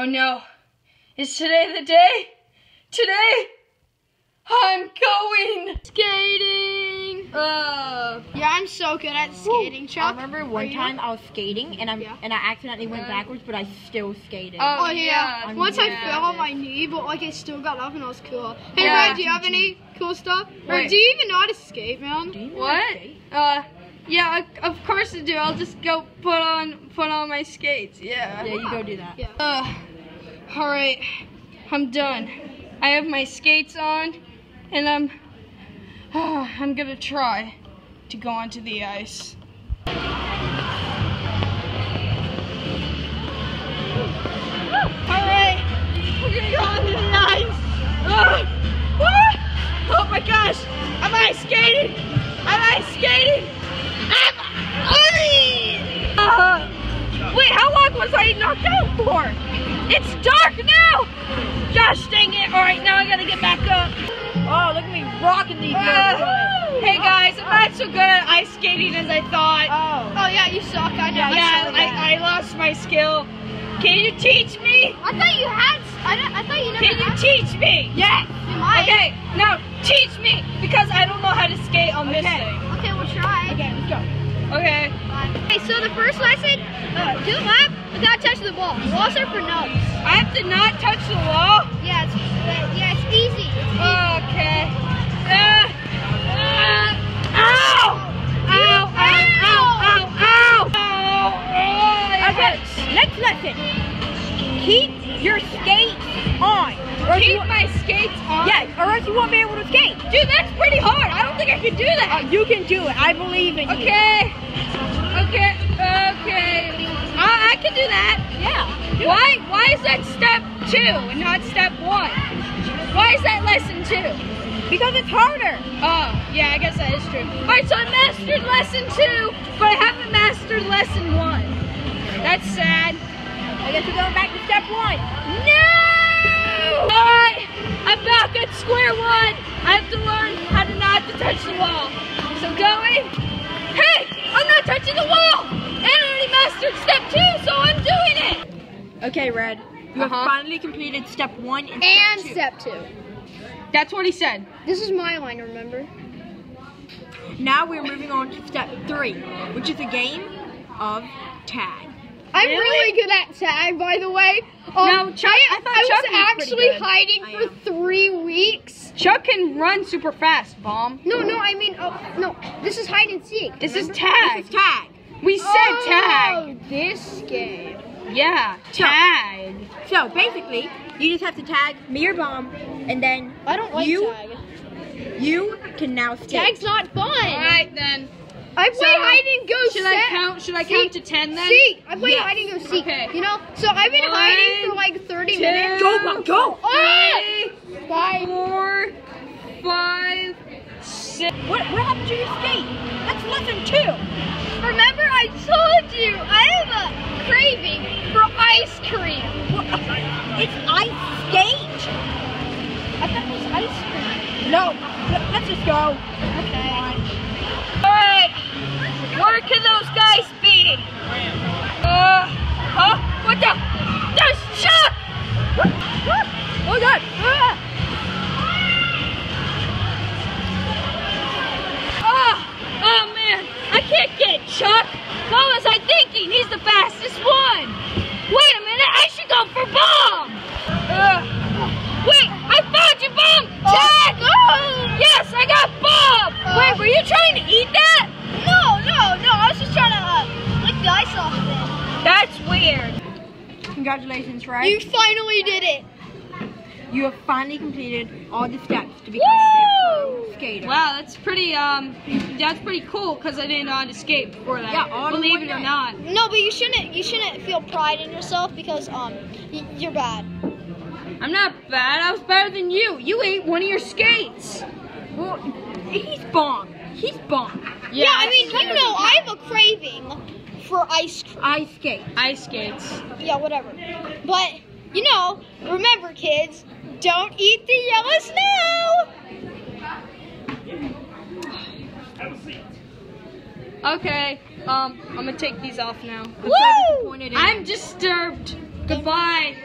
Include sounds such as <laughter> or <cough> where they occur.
Oh no. Is today the day? Today? I'm going skating. Uh, Yeah, I'm so good at skating, Chuck. I remember one time I was skating and I'm Yeah. and I accidentally went backwards, but I still skated. Oh, Oh yeah. yeah, Once yeah. I fell on my knee, but like I still got up and I was cool. Hey Yeah. Ray, do you have any cool stuff? Or do you even know how to skate, man? Do you know what? skate? Uh, yeah, of course I do. I'll just go put on put on my skates. Yeah. Yeah, you go do that. Yeah. Uh, all right, I'm done. I have my skates on, and I'm <sighs> I'm gonna try to go onto the ice. All right, we're gonna go onto the ice. <sighs> My gosh, am I skating? Am I skating? Am I? Uh, Wait, how long was I knocked out for? It's dark now! Gosh dang it. Alright, now I gotta get back up. Oh, look at me rocking these. Uh, hey guys, I'm not so good at ice skating as I thought. Oh. Oh yeah, you suck. I know. Yeah, I. I, I lost my skill. Can you teach me? I thought you had. I, I thought you never. Can you teach me? Yeah. Okay, now teach me because I don't know how to skate on this Okay. thing. Okay, we'll try. Okay, let's go. Okay. Okay, so the first lesson, uh, do lap without touching the wall. Walls are for nubs. I have to not touch the wall? Yeah, it's uh, yeah, it's easy. It's easy. Okay. Uh, uh, ow! Ow! Ow! Ow! Ow! Ow! Ow! it Okay, hurts. next lesson. Keep your skates on. You Keep my skates on. Yes, or else you won't be able to skate. Dude, that's pretty hard. I don't think I can do that. You can do it. I believe in you. Okay. Okay. Okay. Can do that. Yeah. Why? Why is that step two and not step one? Why is that lesson two? Because it's harder. Oh, yeah, I guess that is true. All right, so I mastered lesson two, but I haven't mastered lesson one. That's sad. I guess we're going back to step one. No! All right, I'm back at square one. I have to learn how to not to touch the wall. So going. Hey, I'm not touching the wall. Okay, Red. You have Uh-huh. finally completed step one and, and step two. step two. That's what he said. This is my line, remember? Now we're moving on to step three, which is a game of tag. I'm Really? really good at tag, by the way. Um, No, Chuck- I, I thought I Chuck was was actually good. hiding for three weeks. Chuck can run super fast, bomb. No, no, I mean, oh, no, this is hide and seek. This is tag. This is tag. We said oh, tag. this game. Yeah, tag. So basically, you just have to tag me or bomb, and then I don't like You- tag. you can now skate. Tag's not fun. All right then. I play So, hide and go Should seek. I count? Should I count to ten then? Seek. I play Yes. hide and go seek. Okay. You know, so I've been hiding for One, like 30 two, minutes. Go, Bomb, go! Ah! Three, Five. four, five, six. What, what happened to your skate? That's lesson two. Remember, No, let- let's just go. Okay. All right. Where can those guys be? Uh, huh? What the? There's Chuck! Oh God! Oh, oh man, I can't get Chuck. What was I thinking? He's the fastest one. Wait a minute, I should go for Bomb. That's weird. Congratulations, right? You finally did it. You have finally completed all the steps to become Woo! a pro skater. Wow, that's pretty um, that's pretty cool because I didn't know how to skate before that. Yeah, all believe it or not. No, but you shouldn't. You shouldn't feel pride in yourself because um, you're bad. I'm not bad. I was better than you. You ate one of your skates. Well, he's bomb. He's bomb. Yeah, I mean, you know, I have a craving for ice. Ice skate. ice skates. Yeah, whatever. But you know, remember, kids, don't eat the yellow snow. Okay. Um, I'm gonna take these off now. I'm so Woo! I'm disturbed. Goodbye.